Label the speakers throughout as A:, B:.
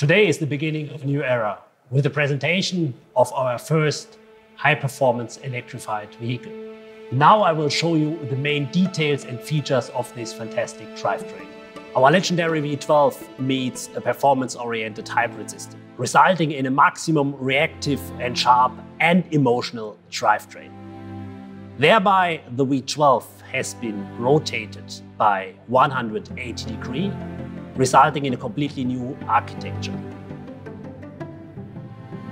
A: Today is the beginning of a new era with the presentation of our first high-performance electrified vehicle. Now I will show you the main details and features of this fantastic drivetrain. Our legendary V12 meets a performance-oriented hybrid system, resulting in a maximum reactive and sharp and emotional drivetrain. Thereby, the V12 has been rotated by 180 degrees resulting in a completely new architecture.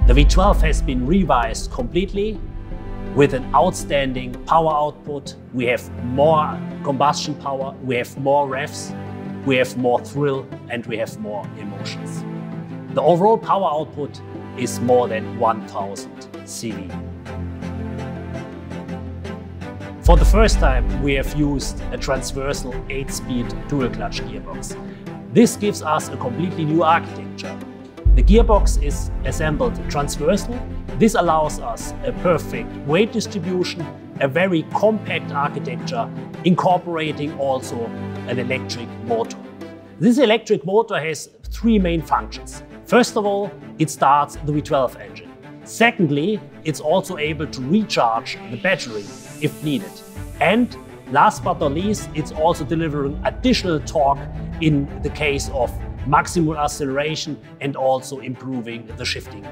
A: The V12 has been revised completely with an outstanding power output. We have more combustion power, we have more revs, we have more thrill, and we have more emotions. The overall power output is more than 1000 CV. For the first time, we have used a transversal 8-speed dual-clutch gearbox. This gives us a completely new architecture. The gearbox is assembled transversely. This allows us a perfect weight distribution, a very compact architecture, incorporating also an electric motor. This electric motor has three main functions. First of all, it starts the V12 engine. Secondly, it's also able to recharge the battery if needed. And Last but not least, it's also delivering additional torque in the case of maximal acceleration and also improving the shifting.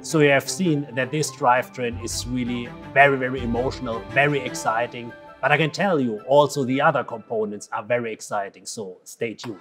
A: So you have seen that this drivetrain is really very, very emotional, very exciting. But I can tell you also the other components are very exciting, so stay tuned.